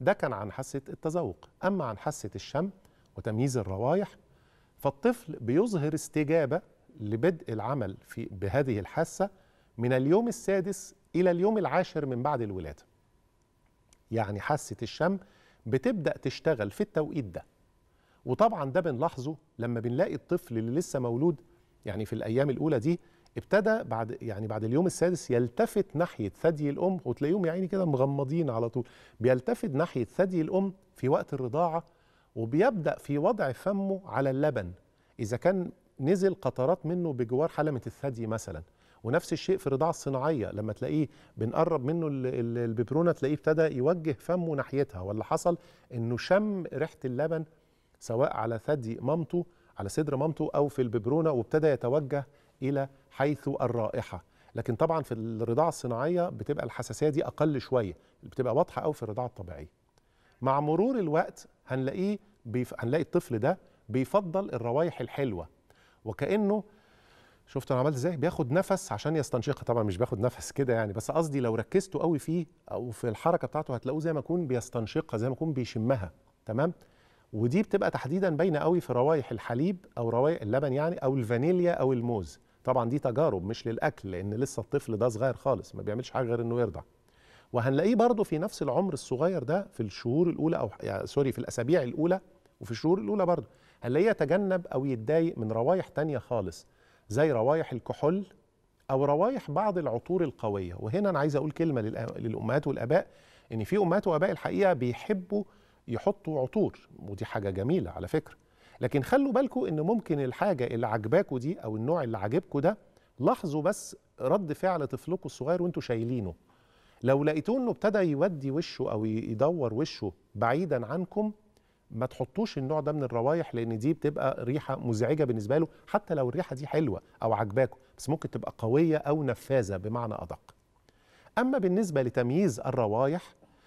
ده كان عن حاسة التذوق. أما عن حاسة الشم وتمييز الروائح فالطفل بيظهر استجابة لبدء العمل في بهذه الحاسة من اليوم السادس إلى اليوم العاشر من بعد الولادة. يعني حاسة الشم بتبدأ تشتغل في التوقيت ده. وطبعا ده بنلاحظه لما بنلاقي الطفل اللي لسه مولود يعني في الأيام الأولى دي ابتدى بعد يعني بعد اليوم السادس يلتفت ناحية ثدي الأم وتلاقيهم يعني كده مغمضين على طول. بيلتفت ناحية ثدي الأم في وقت الرضاعة وبيبدأ في وضع فمه على اللبن. إذا كان نزل قطرات منه بجوار حلمة الثدي مثلا. ونفس الشيء في الرضاعة الصناعية لما تلاقيه بنقرب منه ال- ال- الببرونة تلاقيه ابتدى يوجه فمه ناحيتها. ولا حصل؟ إنه شم ريحة اللبن سواء على ثدي مامته على صدر مامته أو في الببرونة وابتدى يتوجه إلى حيث الرائحة. لكن طبعا في الرضاعة الصناعية بتبقى الحساسية دي أقل شوية بتبقى واضحة قوي في الرضاعة الطبيعية. مع مرور الوقت هنلاقيه بيف... هنلاقي الطفل ده بيفضل الروائح الحلوة. وكأنه شفت أنا عملت إزاي؟ بياخد نفس عشان يستنشقها طبعا مش بياخد نفس كده يعني بس قصدي لو ركزتوا قوي فيه أو في الحركة بتاعته هتلاقوه زي ما يكون بيستنشقها زي ما يكون بيشمها. تمام؟ ودي بتبقى تحديدا باينة قوي في روائح الحليب أو روائح اللبن يعني أو الفانيليا أو الموز. طبعا دي تجارب مش للأكل لأن لسه الطفل ده صغير خالص ما بيعملش حاجة غير إنه يرضع. وهنلاقيه برضه في نفس العمر الصغير ده في الشهور الأولى أو يعني سوري في الأسابيع الأولى وفي الشهور الأولى برضه هنلاقيه يتجنب أو يتضايق من روائح تانية خالص زي روائح الكحول أو روائح بعض العطور القوية. وهنا أنا عايز أقول كلمة للأمهات والآباء إن في أمهات وآباء الحقيقة بيحبوا يحطوا عطور ودي حاجة جميلة على فكرة. لكن خلوا بالكم إن ممكن الحاجة اللي عجباكوا دي أو النوع اللي عجبكوا ده لاحظوا بس رد فعل طفلكم الصغير وانتوا شايلينه. لو لقيتوه إنه ابتدى يودي وشه أو يدور وشه بعيدا عنكم ما تحطوش النوع ده من الروايح لأن دي بتبقى ريحة مزعجة بالنسبة له حتى لو الريحة دي حلوة أو عجباكم بس ممكن تبقى قوية أو نفاذة بمعنى أدق. أما بالنسبة لتمييز الروايح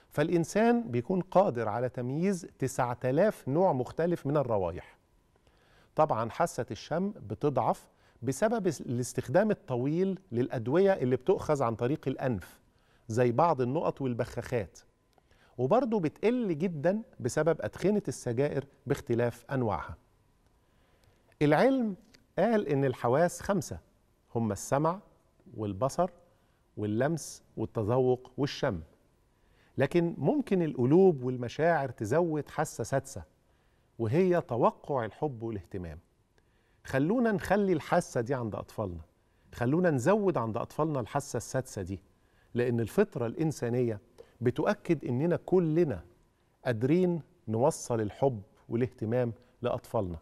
فالإنسان بيكون قادر على تمييز 9000 نوع مختلف من الروايح. طبعا حاسة الشم بتضعف بسبب الاستخدام الطويل للأدوية اللي بتؤخذ عن طريق الأنف زي بعض النقط والبخاخات. وبرضه بتقل جدا بسبب أدخنة السجائر باختلاف أنواعها. العلم قال إن الحواس خمسة هم السمع والبصر واللمس والتذوق والشم. لكن ممكن القلوب والمشاعر تزود حاسة سادسة. وهي توقع الحب والاهتمام. خلونا نخلي الحاسة دي عند أطفالنا. خلونا نزود عند أطفالنا الحاسة السادسة دي لأن الفطرة الإنسانية بتؤكد إننا كلنا قادرين نوصل الحب والاهتمام لأطفالنا.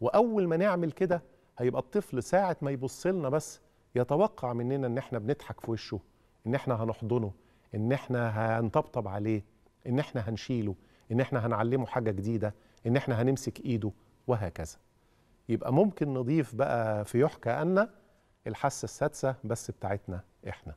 وأول ما نعمل كده هيبقى الطفل ساعة ما يبص لنا بس يتوقع مننا إن إحنا بنضحك في وشه إن إحنا هنحضنه إن إحنا هنطبطب عليه إن إحنا هنشيله إن إحنا هنعلمه حاجة جديدة إن إحنا هنمسك إيده وهكذا. يبقى ممكن نضيف بقى في يحكى أن الحاسة السادسة بس بتاعتنا إحنا.